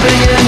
for you.